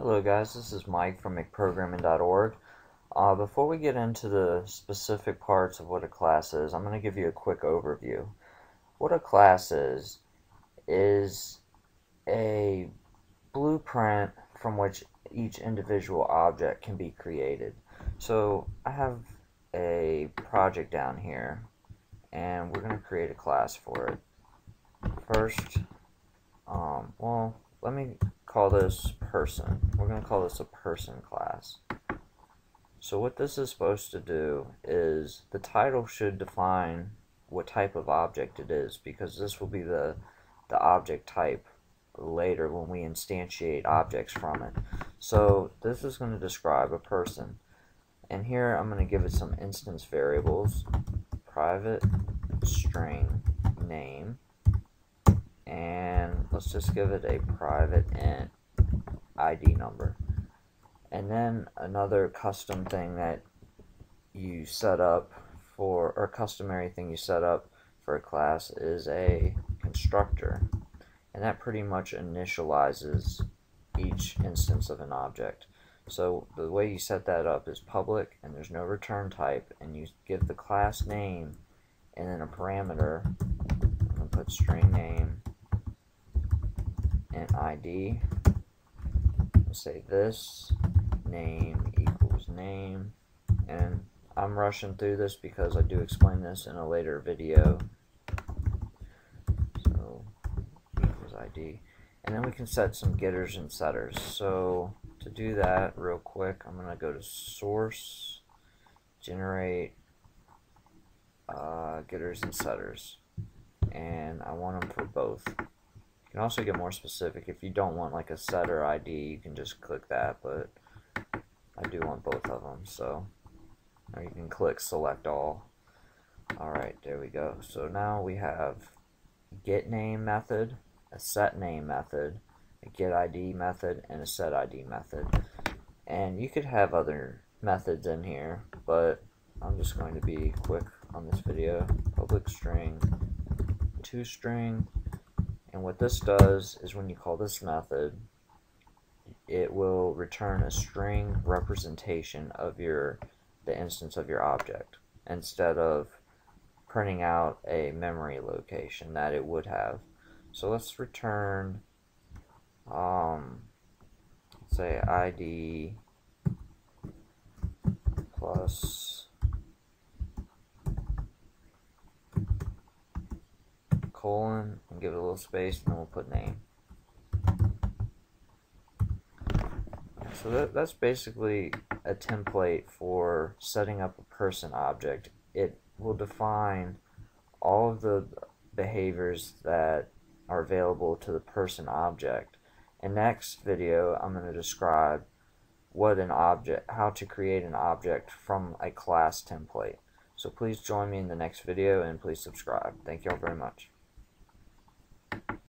Hello guys, this is Mike from McProgramming.org. Uh, before we get into the specific parts of what a class is, I'm going to give you a quick overview. What a class is, is a blueprint from which each individual object can be created. So I have a project down here and we're going to create a class for it. First, um, well, let me call this person. We're going to call this a person class. So what this is supposed to do is the title should define what type of object it is because this will be the the object type later when we instantiate objects from it. So this is going to describe a person. And here I'm going to give it some instance variables. Private string name and let's just give it a private int ID number. And then another custom thing that you set up for, or customary thing you set up for a class is a constructor. And that pretty much initializes each instance of an object. So the way you set that up is public and there's no return type and you give the class name and then a parameter. I'm going to put string name and ID. Say this name equals name. And I'm rushing through this because I do explain this in a later video. So equals ID. And then we can set some getters and setters. So to do that real quick, I'm going to go to source, generate uh, getters and setters. And I want them for both. You can also get more specific. If you don't want like a setter ID, you can just click that, but I do want both of them, so you can click select all. Alright, there we go. So now we have get name method, a set name method, a get ID method, and a set ID method. And you could have other methods in here, but I'm just going to be quick on this video. Public string, to string, and what this does is when you call this method, it will return a string representation of your the instance of your object instead of printing out a memory location that it would have. So let's return um, say ID plus colon and give it a little space and we'll put name. So that, that's basically a template for setting up a person object. It will define all of the behaviors that are available to the person object. In next video, I'm going to describe what an object, how to create an object from a class template. So please join me in the next video and please subscribe. Thank you all very much.